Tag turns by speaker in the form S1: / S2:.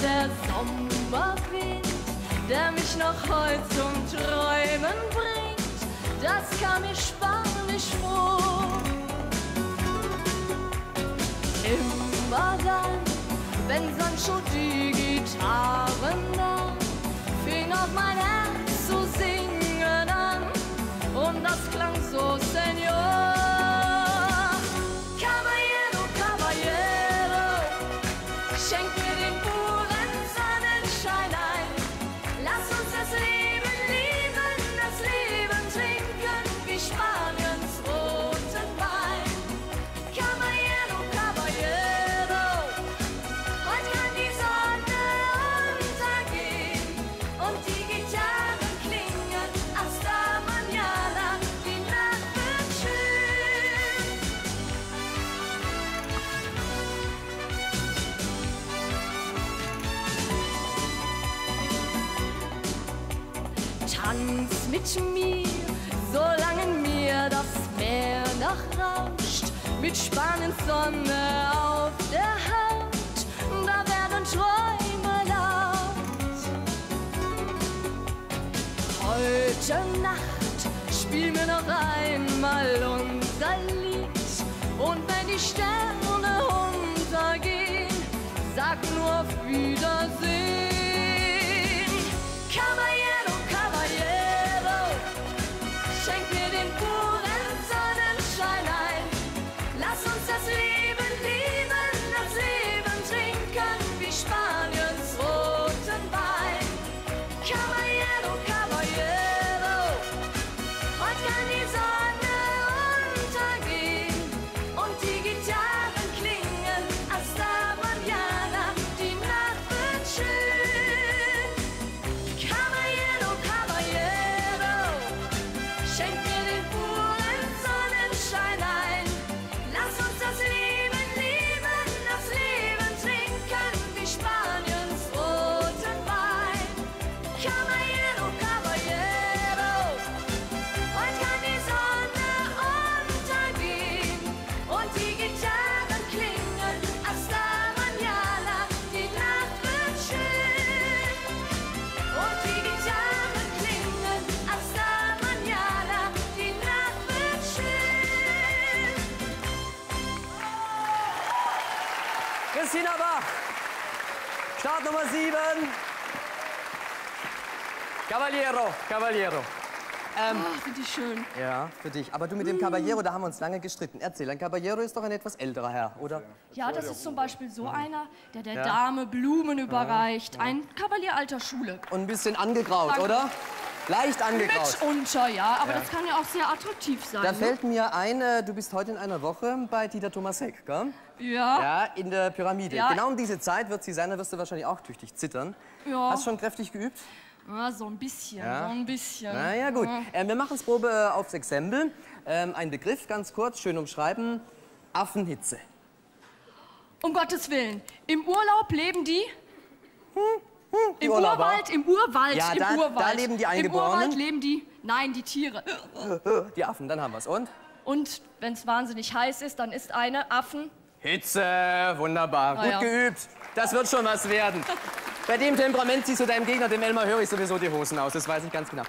S1: Sommerwind, der mich noch heute zum Träumen bringt, das kam mir spanisch vor. Immer dann, wenn Sancho die Gitarren Tanz mit mir, solange mir das Meer noch rauscht, mit Spaniens Sonne auf der Haut, da werden Träume laut. Heute Nacht spiel mir noch einmal unser Lied und wenn die Sterne untergehen, sag nur auf Wiedersehen. Das Leben lieben, das Leben trinken, wie Spaniens roten Wein. Caballero, Caballero,
S2: Christina Bach. Start Nummer 7. Caballero, Caballero. Ähm,
S1: Ach, sind die schön.
S2: ja, für dich. Aber du mit dem Caballero, da haben wir uns lange gestritten. Erzähl, ein Caballero ist doch ein etwas älterer Herr, oder?
S1: Ja, das ist zum Beispiel so einer, der der Dame Blumen überreicht. Ein Kavalier alter Schule.
S2: Und ein bisschen angegraut,
S1: Danke.
S2: oder? Leicht angegraut.
S1: Mitunter, ja, aber das kann ja auch sehr attraktiv sein.
S2: Da
S1: ne?
S2: fällt mir ein, äh, du bist heute in einer Woche bei Dieter Thomas Heck, gell?
S1: Ja,
S2: Ja, in der Pyramide.
S1: Ja.
S2: Genau um diese Zeit wird sie sein, da wirst du wahrscheinlich auch tüchtig zittern.
S1: Ja.
S2: Hast schon kräftig geübt?
S1: ja, so ein bisschen,
S2: Ja.
S1: so ein bisschen.
S2: Na ja, gut. Ähm, wir machen Probe äh, aufs Exempel. Ähm, ein Begriff, ganz kurz, schön umschreiben. Affenhitze.
S1: Um Gottes Willen, im Urlaub leben die?
S2: Die
S1: Im
S2: Urlauber.
S1: Urwald, im Urwald,
S2: Ja,
S1: im
S2: da-
S1: Urwald.
S2: da leben die
S1: Im
S2: Eingeborenen.
S1: Urwald leben die, nein, die Tiere.
S2: Die Affen, dann haben wir's. Und?
S1: Und wenn es wahnsinnig heiß ist, dann ist eine Affen.
S2: Hitze, wunderbar.
S1: Ah,
S2: Gut
S1: ja.
S2: geübt. Das wird schon was werden. Bei dem Temperament ziehst du deinem Gegner, dem Elmar Hörig, sowieso die Hosen aus. Das weiß ich ganz genau.